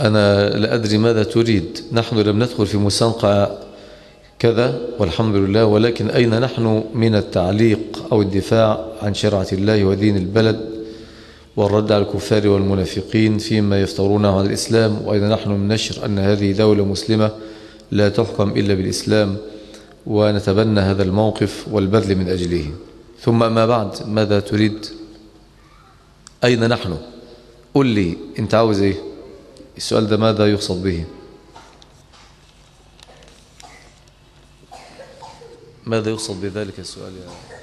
أنا لا أدري ماذا تريد. نحن لم ندخل في مسانقة كذا والحمد لله. ولكن أين نحن من التعليق أو الدفاع عن شرعة الله ودين البلد والرد على الكفار والمنافقين فيما يفترونه على الإسلام؟ وأين نحن من نشر أن هذه دولة مسلمة لا تحكم إلا بالإسلام؟ ونتبنى هذا الموقف والبذل من أجله. ثم ما بعد ماذا تريد؟ أين نحن؟ قل لي أنت عاوز إيه؟ السؤال ده ماذا يقصد به؟ ماذا يقصد بذلك السؤال يا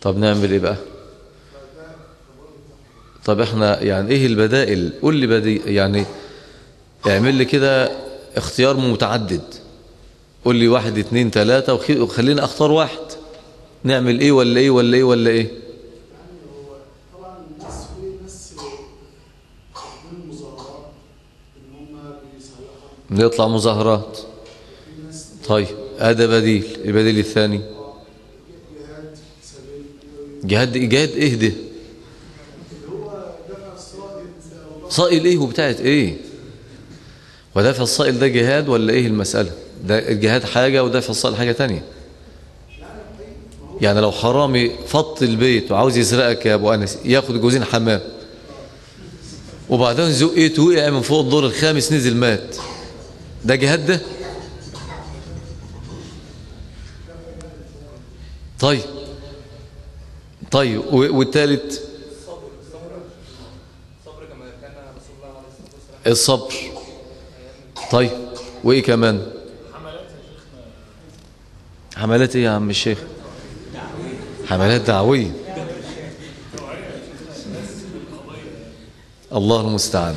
طب نعمل إيه بقى؟ طب إحنا يعني إيه البدائل؟ قول لي بدي يعني اعمل لي كده اختيار متعدد. قول لي واحد اتنين تلاتة وخلينا أختار واحد. نعمل إيه ولا إيه ولا إيه ولا إيه؟ نطلع مظاهرات. طيب هذا بديل. البديل الثاني. جهاد جهاد إيه ده صائل إيه وبتاعت إيه؟ ودافع الصائل ده جهاد ولا إيه المسألة؟ ده الجهاد حاجة ودافع الصائل حاجة تانية. يعني لو حرامي فط البيت وعاوز يسرقك يا أبو أنس ياخد جوزين حمام. وبعدين زقيته وقع من فوق الدور الخامس نزل مات. ده جهاد ده؟ طيب. طيب والثالث الصبر. طيب وإيه كمان؟ حملات إيه يا عم الشيخ. حملات دعوية. الله المستعان.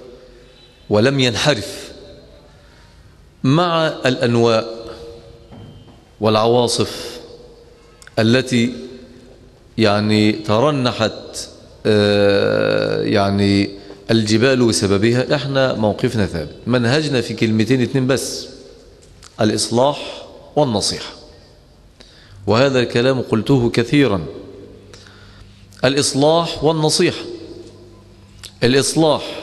ولم ينحرف مع الأنواء والعواصف التي يعني ترنحت يعني الجبال بسببها إحنا موقفنا ثابت. منهجنا في كلمتين اتنين بس الإصلاح والنصيحة. وهذا الكلام قلته كثيرا. الإصلاح والنصيحة. الإصلاح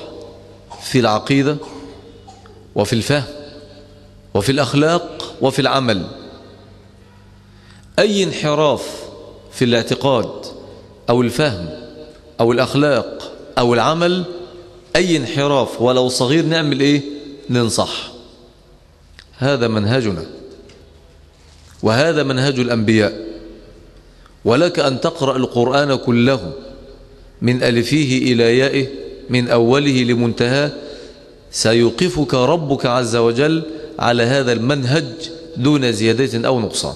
في العقيدة وفي الفهم وفي الأخلاق وفي العمل. أي انحراف في الاعتقاد أو الفهم أو الأخلاق أو العمل أي انحراف. ولو صغير نعمل إيه؟ ننصح. هذا منهجنا. وهذا منهج الأنبياء. ولك أن تقرأ القرآن كله من ألفيه إلى يائه من أوله لمنتهاه سيوقفك ربك عز وجل على هذا المنهج دون زيادة أو نقصان.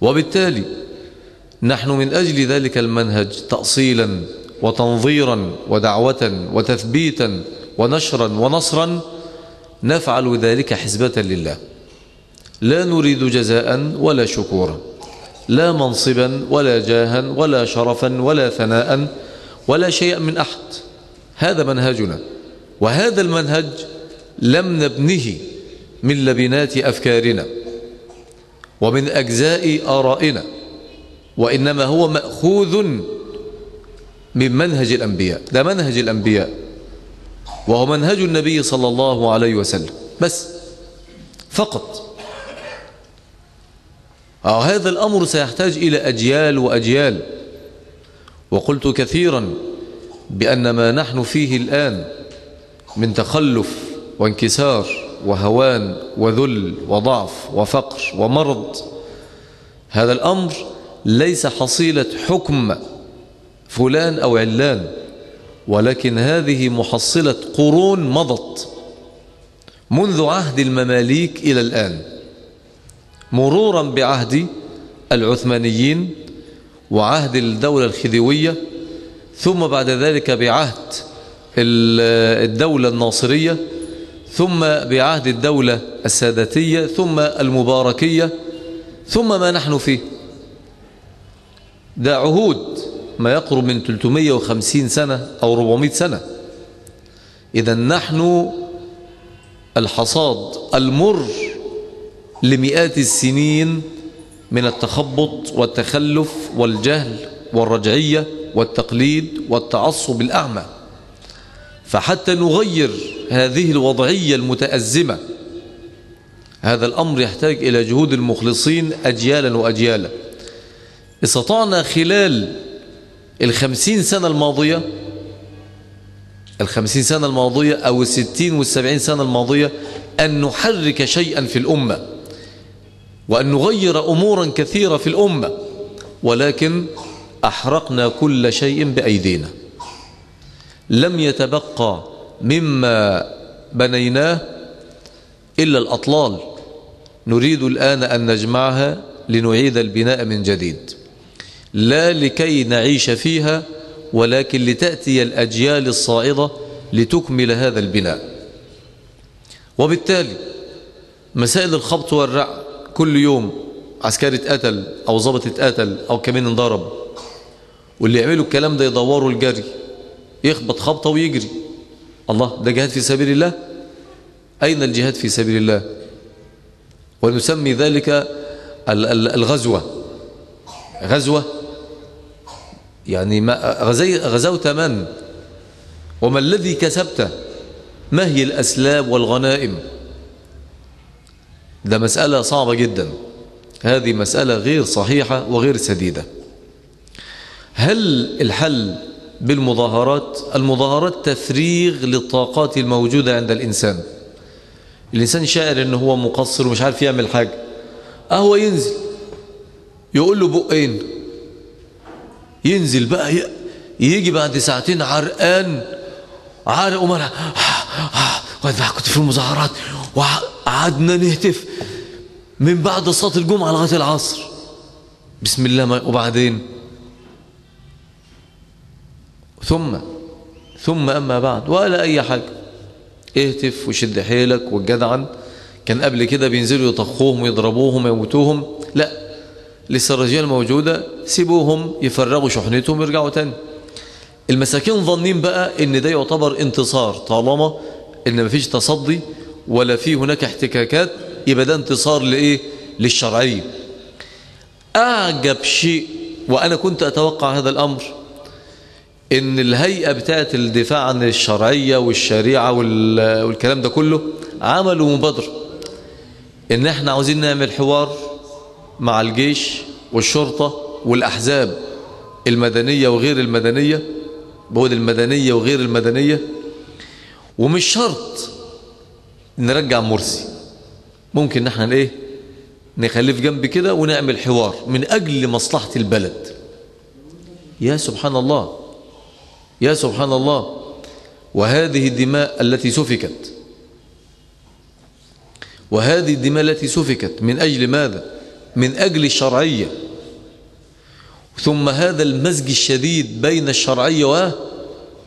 وبالتالي نحن من أجل ذلك المنهج تأصيلا وتنظيرا ودعوة وتثبيتا ونشرا ونصرا نفعل ذلك حسبة لله. لا نريد جزاء ولا شكورا لا منصبا ولا جاها ولا شرفا ولا ثناء ولا شيء من أحد. هذا منهجنا. وهذا المنهج لم نبنه من لبنات أفكارنا ومن أجزاء آرائنا وإنما هو مأخوذ من منهج الأنبياء. ده منهج الأنبياء وهو منهج النبي صلى الله عليه وسلم. بس فقط. أو هذا الأمر سيحتاج إلى أجيال وأجيال. وقلت كثيرا بأن ما نحن فيه الآن من تخلف وانكسار وهوان وذل وضعف وفقر ومرض هذا الأمر ليس حصيلة حكم فلان أو علان ولكن هذه محصلة قرون مضت منذ عهد المماليك إلى الآن. مرورا بعهد العثمانيين وعهد الدولة الخديوية ثم بعد ذلك بعهد الدولة الناصرية ثم بعهد الدولة الساداتية ثم المباركية ثم ما نحن فيه. ده عهود ما يقرب من 350 سنة أو 400 سنة. إذا نحن الحصاد المر لمئات السنين من التخبط والتخلف والجهل والرجعية والتقليد والتعصب الأعمى. فحتى نغير هذه الوضعية المتأزمة هذا الأمر يحتاج إلى جهود المخلصين أجيالا وأجيالا. استطعنا خلال الخمسين سنة الماضية الخمسين سنة الماضية أو الستين والسبعين سنة الماضية أن نحرك شيئا في الأمة. وأن نغير أمورا كثيرة في الأمة ولكن أحرقنا كل شيء بأيدينا. لم يتبقى مما بنيناه إلا الأطلال. نريد الآن أن نجمعها لنعيد البناء من جديد. لا لكي نعيش فيها ولكن لتأتي الأجيال الصاعدة لتكمل هذا البناء. وبالتالي مسائل الخبط والرع كل يوم عسكري اتقتل أو ضابط اتقتل أو كمين انضرب. واللي يعملوا الكلام ده يدوروا الجري يخبط خبطة ويجري. الله ده جهاد في سبيل الله؟ أين الجهاد في سبيل الله؟ ونسمي ذلك الغزوة. غزوة؟ يعني ما غزوت من؟ وما الذي كسبته ما هي الأسلاب والغنائم؟ ده مسألة صعبة جدا. هذه مسألة غير صحيحة وغير سديدة. هل الحل بالمظاهرات؟ المظاهرات تفريغ للطاقات الموجودة عند الإنسان. الإنسان شاعر أنه هو مقصر ومش عارف يعمل حاجة. أهو ينزل. يقول له بقين. ينزل بقى يجي بعد ساعتين عرقان. عرق ومرة كنت في المظاهرات. وقعدنا نهتف من بعد صلاة الجمعة لغاية العصر. بسم الله وبعدين؟ ثم ثم أما بعد ولا أي حاجة. اهتف وشد حيلك والجدعن كان قبل كده بينزلوا يطخوهم ويضربوهم ويموتوهم. لا لسه الرجال موجودة. سيبوهم يفرغوا شحنتهم ويرجعوا تاني. المساكين ظنين بقى إن ده يعتبر انتصار طالما إن مفيش تصدي. ولا في هناك احتكاكات يبقى ده انتصار لإيه؟ للشرعية. أعجب شيء وأنا كنت أتوقع هذا الأمر إن الهيئة بتاعت الدفاع عن الشرعية والشريعة والكلام ده كله عملوا مبادرة إن إحنا عاوزين نعمل حوار مع الجيش والشرطة والأحزاب المدنية وغير المدنية بقول المدنية وغير المدنية ومش شرط نرجع مرسي. ممكن نحن إيه؟ نخليه في جنب كده ونعمل حوار من أجل مصلحة البلد. يا سبحان الله. يا سبحان الله. وهذه الدماء التي سفكت. وهذه الدماء التي سفكت من أجل ماذا؟ من أجل الشرعية. ثم هذا المزج الشديد بين الشرعية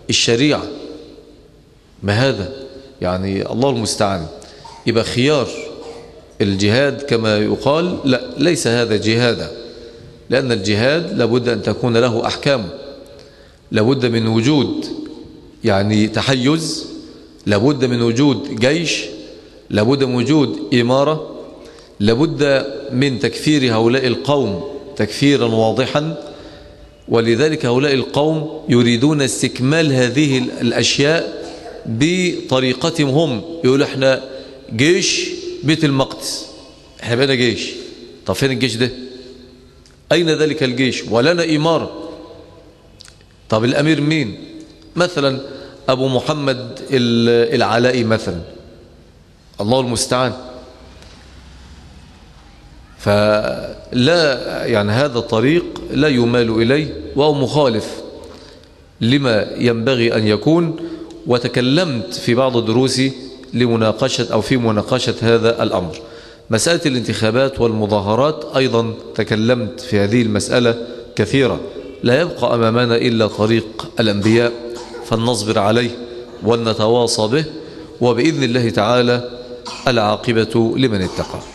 والشريعة. ما هذا؟ يعني الله المستعان. يبقى خيار الجهاد كما يقال لا ليس هذا جهادا لأن الجهاد لابد أن تكون له أحكام لابد من وجود يعني تحيز لابد من وجود جيش لابد من وجود إمارة لابد من تكفير هؤلاء القوم تكفيرا واضحا. ولذلك هؤلاء القوم يريدون استكمال هذه الأشياء بطريقتهم هم. يقول إحنا جيش بيت المقدس. إحنا بقينا جيش. طب فين الجيش ده؟ أين ذلك الجيش؟ ولنا إمارة طب الأمير مين؟ مثلا أبو محمد العلائي مثلا. الله المستعان. فلا يعني هذا الطريق لا يمال إليه وهو مخالف لما ينبغي أن يكون. وتكلمت في بعض دروسي لمناقشة أو في مناقشة هذا الأمر. مسألة الانتخابات والمظاهرات أيضا تكلمت في هذه المسألة كثيرا. لا يبقى أمامنا إلا طريق الأنبياء فلنصبر عليه ولنتواصى به وبإذن الله تعالى العاقبة لمن اتقى.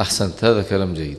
أحسنت هذا كلام جيد.